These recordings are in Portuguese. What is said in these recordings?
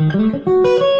Música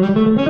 Thank you.